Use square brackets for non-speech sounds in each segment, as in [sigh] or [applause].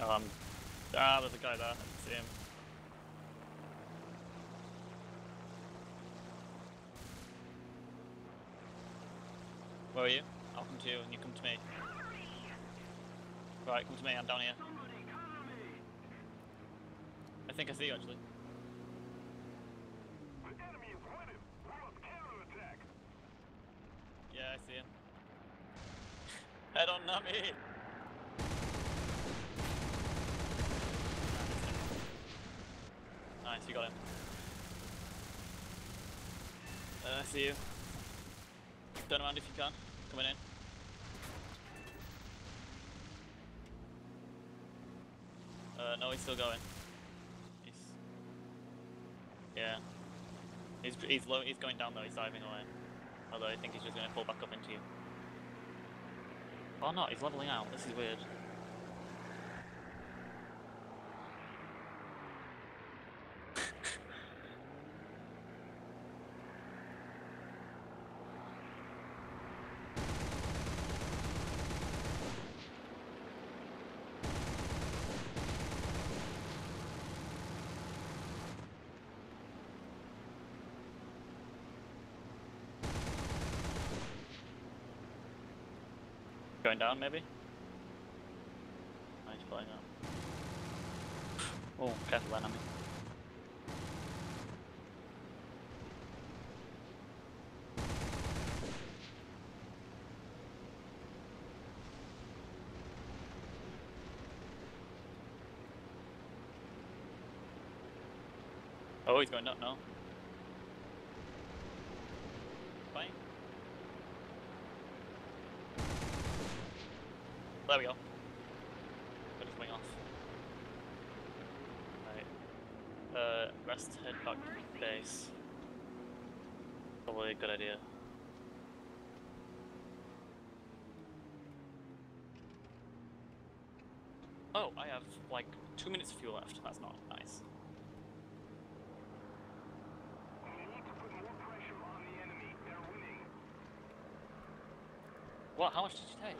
Um, ah, there's a guy there. I can see him. Where are you? I'll come to you and you come to me. Right, come to me, I'm down here. I think I see you actually. Yeah, I see him. [laughs] Head on, Nammi! Nice, you got him. Uh, I see you. Turn around if you can. Coming in. Uh, no, he's still going. He's... Yeah. He's, he's low, he's going down though, he's diving away. Although I think he's just going to pull back up into you. Oh no, he's leveling out. This is weird. Going down, maybe? Oh, nice playing up. Oh, careful enemy. Oh, he's going up now. There we go. Got his wing off. Right. Uh, rest head back to base. Probably a good idea. Oh, I have like two minutes of fuel left. That's not nice. What? How much did you take?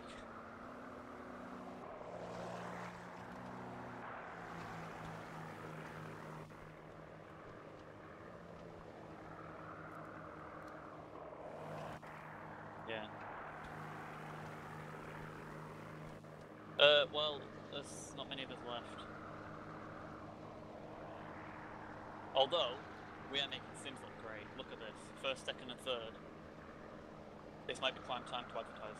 Yeah. Uh, well, there's not many of us left. Although, we are making Sims look great. Look at this. First, second, and third. This might be prime time to advertise.